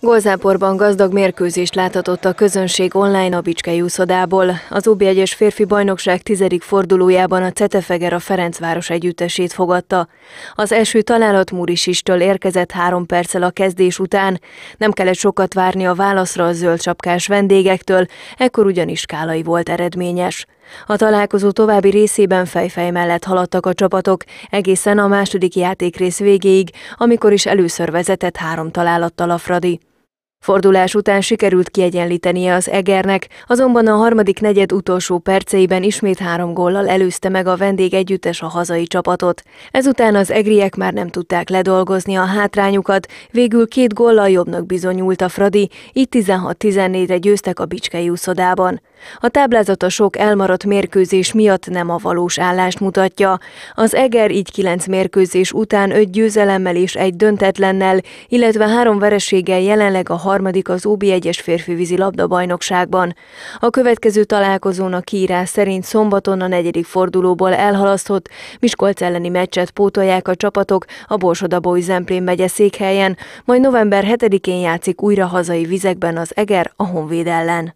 Golzáporban gazdag mérkőzést láthatott a közönség online a Bicskei úszodából. Az UB1-es férfi bajnokság tizedik fordulójában a Cetefeger a Ferencváros együttesét fogadta. Az első találat Murisistől érkezett három perccel a kezdés után. Nem kellett sokat várni a válaszra a zöld csapkás vendégektől, ekkor ugyanis Kálai volt eredményes. A találkozó további részében fejfej mellett haladtak a csapatok, egészen a második játékrész végéig, amikor is először vezetett három találattal a Fradi. Fordulás után sikerült kiegyenlítenie az Egernek, azonban a harmadik negyed utolsó perceiben ismét három góllal előzte meg a vendég együttes a hazai csapatot. Ezután az egriek már nem tudták ledolgozni a hátrányukat, végül két góllal jobbnak bizonyult a Fradi, így 16-14-re győztek a Bicskei úszodában. A táblázat a sok elmaradt mérkőzés miatt nem a valós állást mutatja. Az Eger így kilenc mérkőzés után öt győzelemmel és egy döntetlennel, illetve három vereséggel jelenleg a harmadik az OB1-es férfi vízi labdabajnokságban. A következő találkozón a kiírás szerint szombaton a negyedik fordulóból elhalasztott Miskolc elleni meccset pótolják a csapatok a Borsodabói Zemplén megye székhelyen, majd november 7-én játszik újra hazai vizekben az Eger a Honvéd ellen.